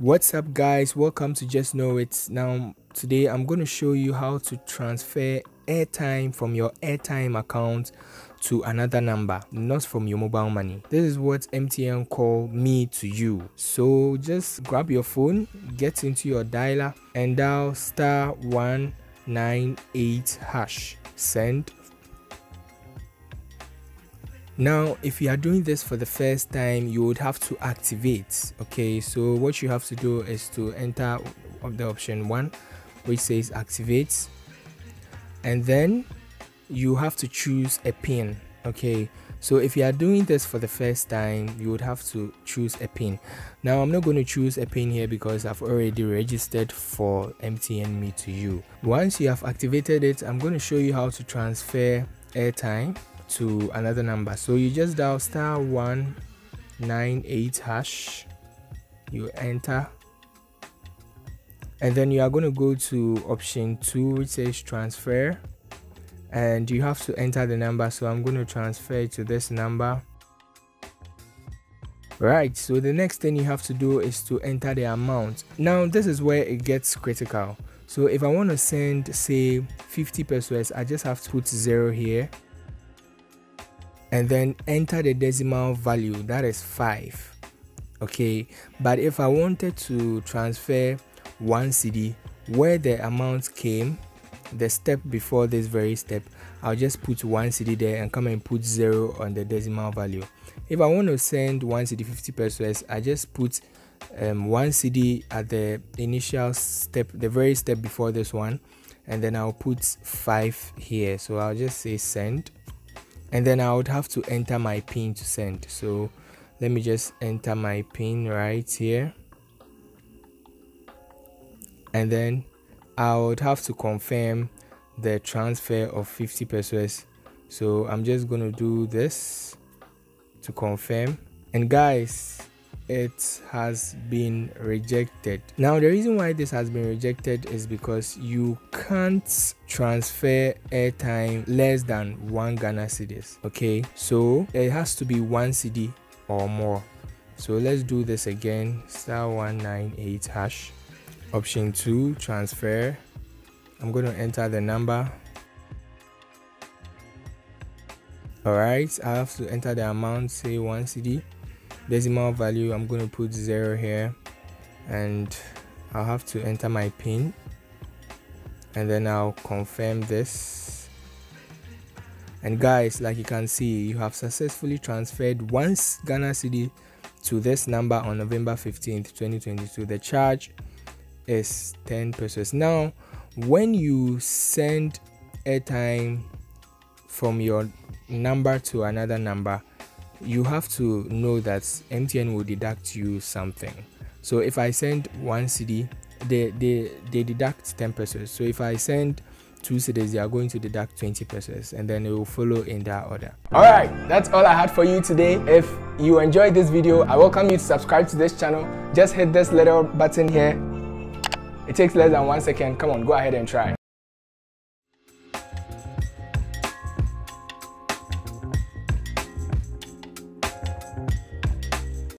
what's up guys? Welcome to just know it. Now today i'm going to show you how to transfer airtime from your airtime account to another number not from your mobile money. This is what mtn call me to you. So just grab your phone get into your dialer and dial star 198 hash. Send now if you are doing this for the first time you would have to activate okay? So what you have to do is to enter the option one which says activate. And then you have to choose a pin okay? So if you are doing this for the first time you would have to choose a pin. Now i'm not going to choose a pin here because i've already registered for mtn me to you. Once you have activated it i'm going to show you how to transfer airtime to another number. So you just dial star 198 hash you enter. And then you are going to go to option 2 which says transfer. And you have to enter the number so i'm going to transfer to this number. Right so the next thing you have to do is to enter the amount. Now this is where it gets critical. So if i want to send say 50 pesos i just have to put zero here and then enter the decimal value that is 5 okay? But if i wanted to transfer one cedi where the amount came the step before this very step i'll just put one cedi there and come and put zero on the decimal value. If i want to send one cedi 50 pesos i just put um, one cedi at the initial step the very step before this one and then i'll put five here. So i'll just say send and then I would have to enter my pin to send. So let me just enter my pin right here. And then I would have to confirm the transfer of 50 pesos. So I'm just going to do this to confirm. And guys it has been rejected. Now the reason why this has been rejected is because you can't transfer airtime less than one ghana cedis okay? So it has to be one cedi or more. So let's do this again. Star 198 hash. Option 2 transfer. I'm going to enter the number. All right i have to enter the amount say one cedi decimal value i'm going to put zero here and i'll have to enter my pin and then i'll confirm this. And guys like you can see you have successfully transferred once ghana cedi to this number on november 15th 2022 the charge is 10 pesos. Now when you send airtime from your number to another number you have to know that MTN will deduct you something. So if I send one cedi, they they they deduct 10 pesos. So if I send two cedis, they are going to deduct 20 pesos, and then it will follow in that order. All right, that's all I had for you today. If you enjoyed this video, I welcome you to subscribe to this channel. Just hit this little button here. It takes less than one second. Come on, go ahead and try.